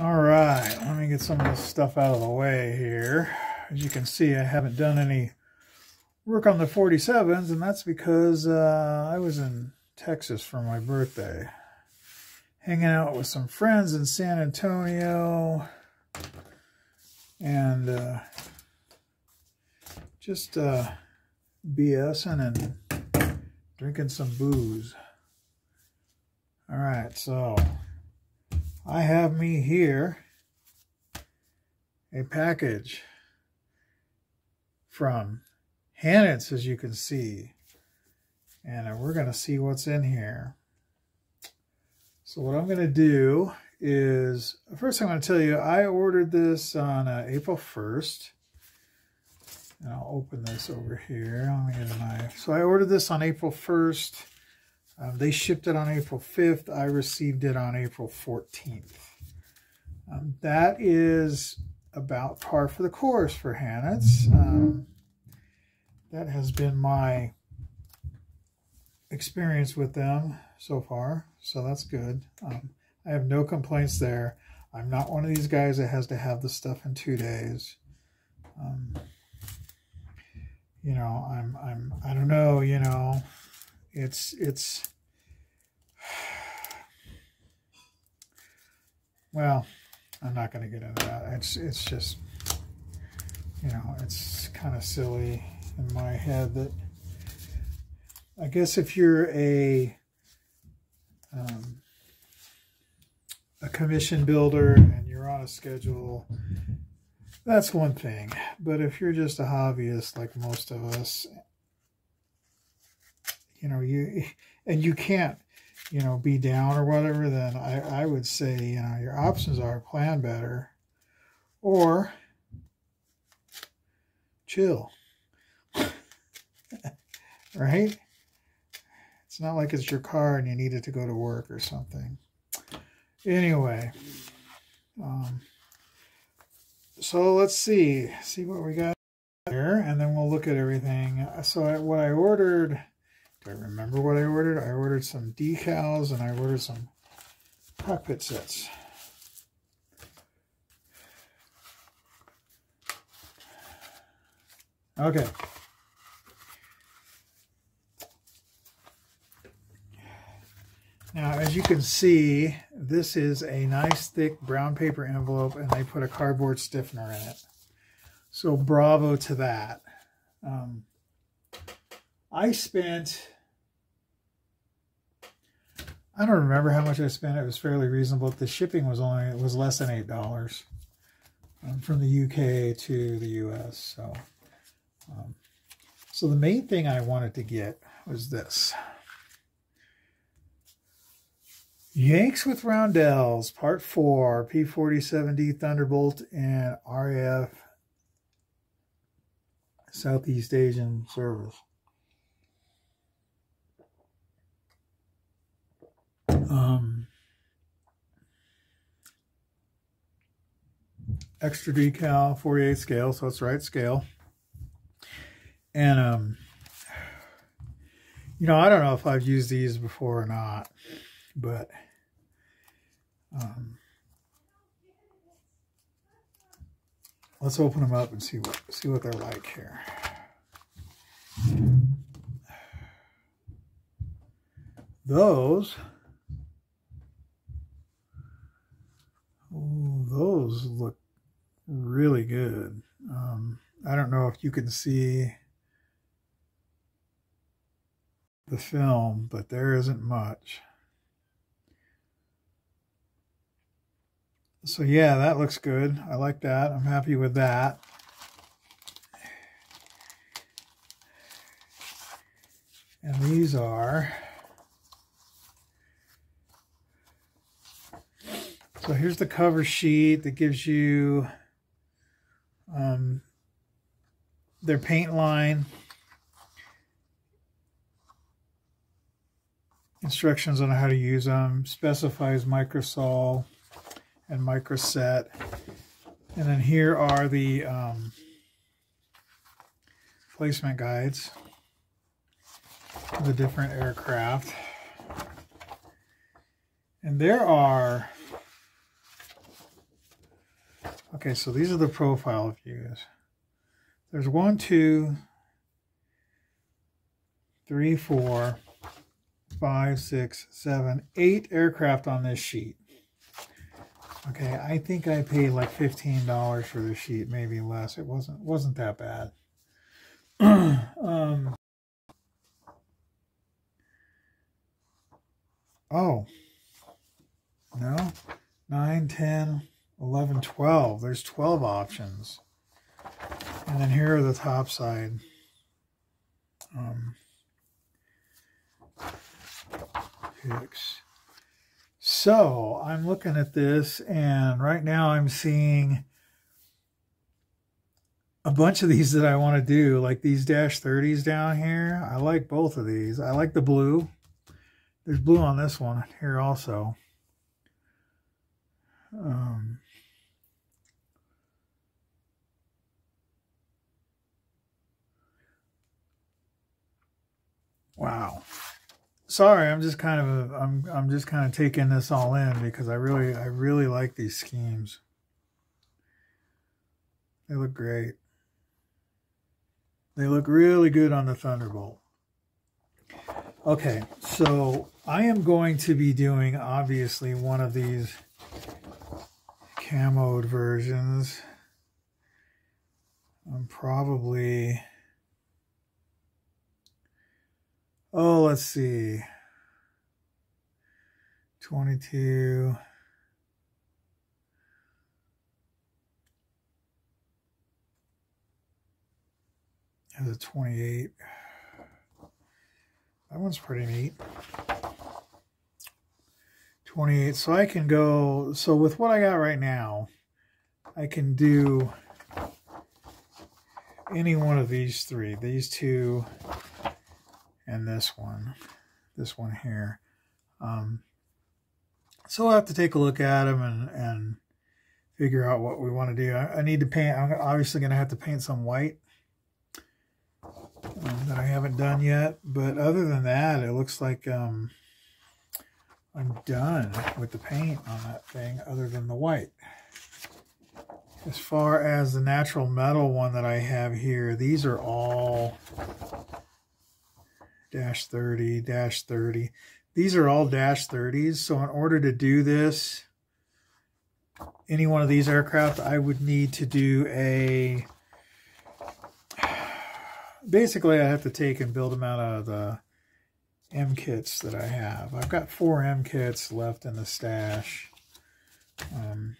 All right, let me get some of this stuff out of the way here. As you can see, I haven't done any work on the 47s, and that's because uh, I was in Texas for my birthday. Hanging out with some friends in San Antonio. And uh, just uh, BSing and drinking some booze. All right, so I have me here a package from Hannants, as you can see. And we're going to see what's in here. So what I'm going to do is, first I'm going to tell you, I ordered this on uh, April 1st. And I'll open this over here. Let me get a knife. So I ordered this on April 1st. Um, they shipped it on April 5th. I received it on April 14th. Um, that is about par for the course for Hannants. Um, that has been my experience with them so far, so that's good. Um, I have no complaints there. I'm not one of these guys that has to have the stuff in two days. Um, you know, I'm, I'm, I don't know, you know, it's it's well i'm not going to get into that. It's it's just you know it's kind of silly in my head that i guess if you're a um, a commission builder and you're on a schedule that's one thing. But if you're just a hobbyist like most of us you know, you and you can't, you know, be down or whatever, then I, I would say, you know, your options are plan better or chill. right? It's not like it's your car and you need it to go to work or something. Anyway, um, so let's see, see what we got here, and then we'll look at everything. So I, what I ordered I remember what I ordered? I ordered some decals and I ordered some cockpit sets. Okay. Now, as you can see, this is a nice thick brown paper envelope and they put a cardboard stiffener in it. So bravo to that. Um, I spent I don't remember how much I spent. It was fairly reasonable. The shipping was only it was less than eight dollars um, from the UK to the US. So, um, so the main thing I wanted to get was this. Yanks with Roundels, Part 4, P-47D Thunderbolt and RAF Southeast Asian Service. Um, Xtradecal, 48 scale, so it's right scale. And, um, you know, I don't know if I've used these before or not, but, um, let's open them up and see what, see what they're like here. Those those look really good. Um, I don't know if you can see the film, but there isn't much. So yeah, that looks good. I like that. I'm happy with that. And these are So here's the cover sheet that gives you um, their paint line, instructions on how to use them, specifies microsol and microset. And then here are the um, placement guides for the different aircraft. And there are Okay, so these are the profile views. There's one, two, three, four, five, six, seven, eight aircraft on this sheet. Okay, I think I paid like $15 for the sheet, maybe less. It wasn't wasn't that bad. um, oh, no, 9, 10, 11, 12. There's 12 options. And then here are the top side. Um, picks. So I'm looking at this, and right now I'm seeing a bunch of these that I want to do, like these Dash 30s down here. I like both of these. I like the blue. There's blue on this one here also. Um, wow sorry, I'm just kind of I'm I'm just kind of taking this all in because I really I really like these schemes. They look great. They look really good on the Thunderbolt. Okay, so I am going to be doing obviously one of these camoed versions. I'm probably Oh, let's see. 22. Has a 28. That one's pretty neat. 28. So I can go, so with what I got right now, I can do any one of these three. These two, and this one, this one here. Um, so we'll have to take a look at them and, and figure out what we want to do. I, I need to paint, I'm obviously going to have to paint some white um, that I haven't done yet. But other than that, it looks like um, I'm done with the paint on that thing other than the white. As far as the natural metal one that I have here, these are all dash 30, dash 30. These are all dash 30s. So in order to do this, any one of these aircraft, I would need to do a... Basically, I have to take and build them out of the M kits that I have. I've got four M kits left in the stash. Um,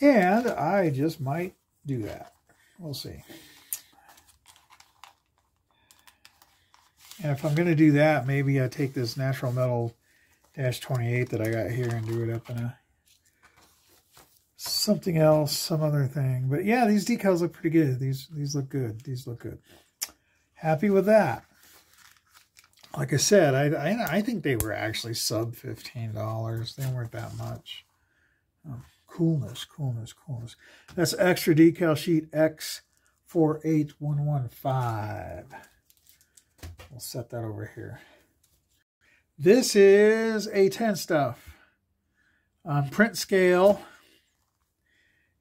and I just might do that. We'll see. And if I'm going to do that, maybe I take this natural metal dash 28 that I got here and do it up in a something else, some other thing. But yeah, these decals look pretty good. These these look good. These look good. Happy with that. Like I said, I, I, I think they were actually sub $15. They weren't that much. Oh, coolness, coolness, coolness. That's Xtradecal sheet X48115. We'll set that over here. This is A10 stuff. On print scale,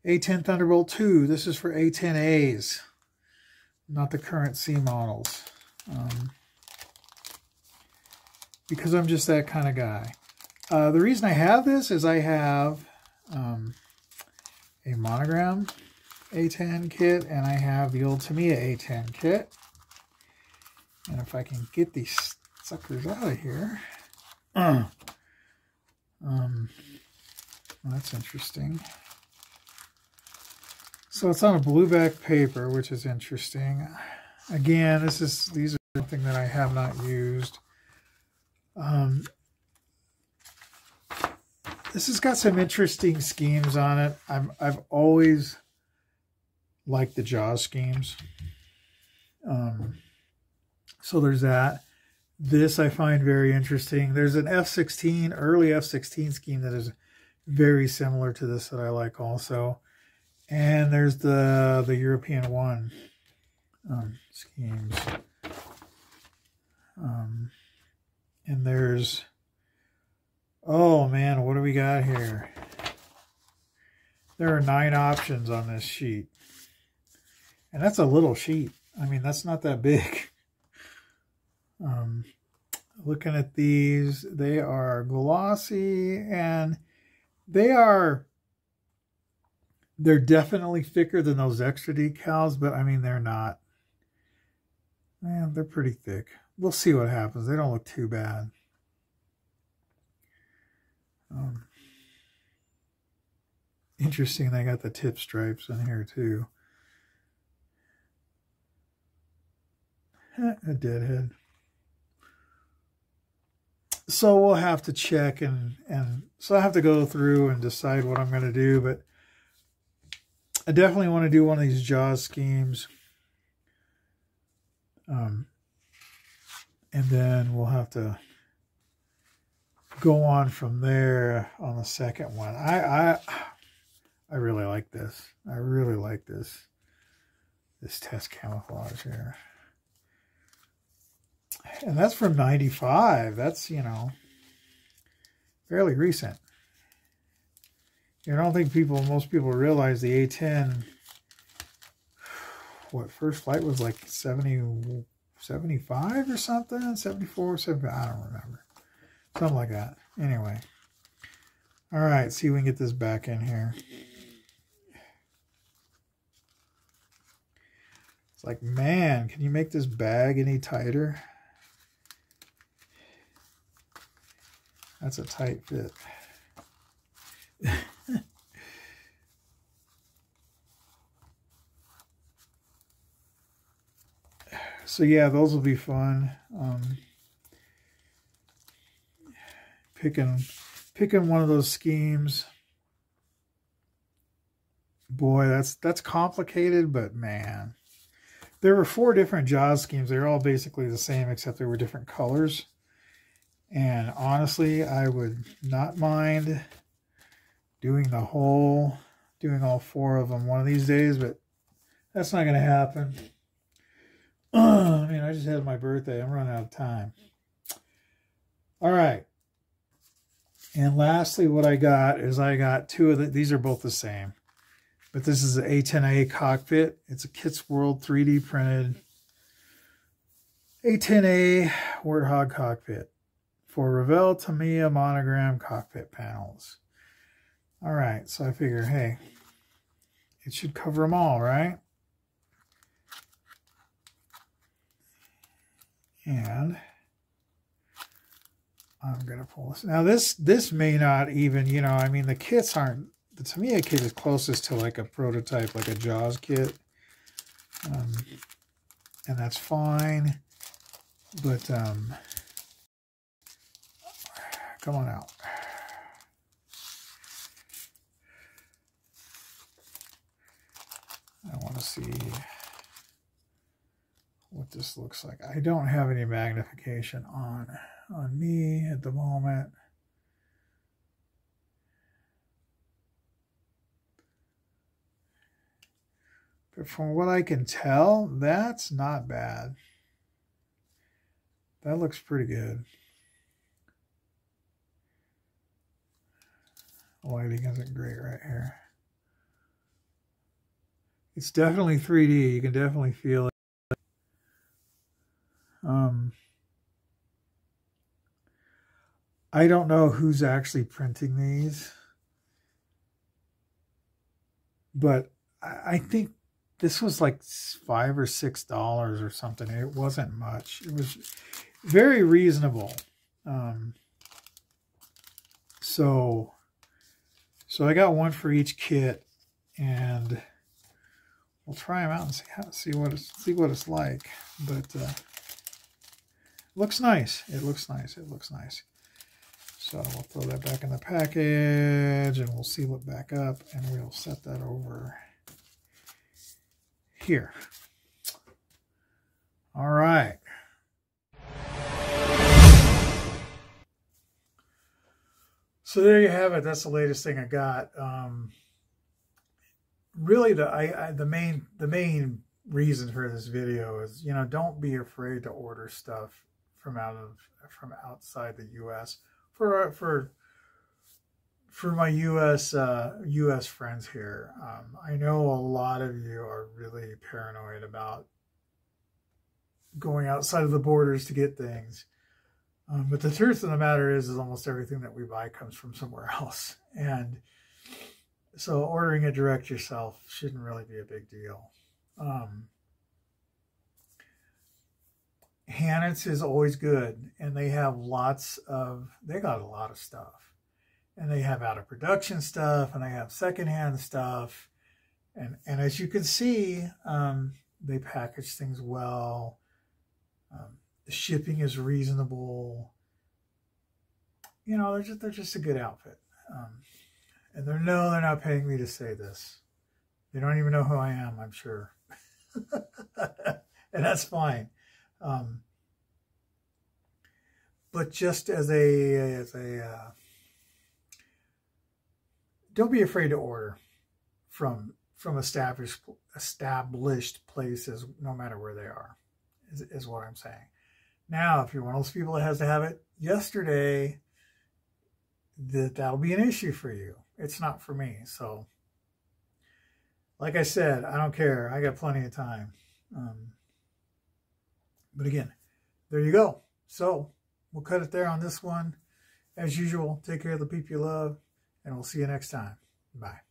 A10 Thunderbolt 2. This is for A10As, not the current C models. Um, because I'm just that kind of guy. Uh, the reason I have this is I have um, a monogram A10 kit and I have the old Tamiya A10 kit. And if I can get these suckers out of here. Uh, um, well, that's interesting. So it's on a blueback paper, which is interesting. Again, this is these are something that I have not used. Um, this has got some interesting schemes on it. I'm I've always liked the Jaws schemes. Um, so there's that. This I find very interesting. There's an F-16, early F-16 scheme that is very similar to this that I like also. And there's the the European one um, schemes. Um, and there's, oh man, what do we got here? there are nine options on this sheet. And that's a little sheet. I mean, that's not that big. Um, looking at these, they are glossy and they are, they're definitely thicker than those Xtradecals, but I mean, they're not. Man, they're pretty thick. We'll see what happens. They don't look too bad. Um, interesting, they got the tip stripes in here too. A deadhead. So we'll have to check and, and so I have to go through and decide what I'm going to do, but I definitely want to do one of these Jaws schemes. Um, and then we'll have to go on from there on the second one. I I I really like this. I really like this this test camouflage here. And that's from 95. That's, you know, fairly recent. I don't think people, most people realize the A-10, what, first flight was like 70, 75 or something? 74, 75, I don't remember. Something like that. Anyway. All right, see if we can get this back in here. It's like, man, can you make this bag any tighter? That's a tight fit. so yeah, those will be fun. Um, picking picking one of those schemes. Boy, that's that's complicated, but man. There were four different Jaws schemes. They're all basically the same, except they were different colors. And honestly, I would not mind doing the whole, doing all four of them one of these days, but that's not going to happen. I mean, I just had my birthday. I'm running out of time. All right. And lastly, what I got is I got two of the, these are both the same. But this is the A10A cockpit. It's a KitsWorld 3D printed A10A Warthog cockpit for Revell Tamiya monogram cockpit panels. All right, so I figure, hey, it should cover them all, right? And I'm to pull this. Now, this this may not even, you know, I mean, the kits aren't, the Tamiya kit is closest to like a prototype, like a Jaws kit. Um, and that's fine. But, um, come on out. I want to see what this looks like. I don't have any magnification on on me at the moment. But from what I can tell, that's not bad. That looks pretty good. Lighting isn't great right here. It's definitely 3D. You can definitely feel it. Um, I don't know who's actually printing these, but I think this was like five or six dollars or something. It wasn't much. It was very reasonable. Um, so, so I got one for each kit, and we'll try them out and see how, see what it's see what it's like. But uh, looks nice. It looks nice. It looks nice. So we'll throw that back in the package and we'll seal it back up and we'll set that over here. All right. So there you have it. That's the latest thing I got. Um, really, the I, I the main the main reason for this video is you know don't be afraid to order stuff from out of from outside the U.S for for for my U.S. Uh, U.S. friends here, um, I know a lot of you are really paranoid about going outside of the borders to get things. Um, but the truth of the matter is, is almost everything that we buy comes from somewhere else, and so ordering it direct yourself shouldn't really be a big deal. Um, Hannants is always good, and they have lots of, they got a lot of stuff. And they have out of production stuff, and they have secondhand stuff. And, and as you can see, um, they package things well. Um, the shipping is reasonable. You know, they're just, they're just a good outfit. Um, and they're, no, they're not paying me to say this. They don't even know who I am, I'm sure. and that's fine. Um, but just as a as a uh, don't be afraid to order from from established established places, no matter where they are, is, is what I'm saying. Now, if you're one of those people that has to have it yesterday, that that'll be an issue for you. It's not for me. So, like I said, I don't care. I got plenty of time. Um, but again, there you go. So we'll cut it there on this one. As usual, take care of the people you love, and we'll see you next time. Bye.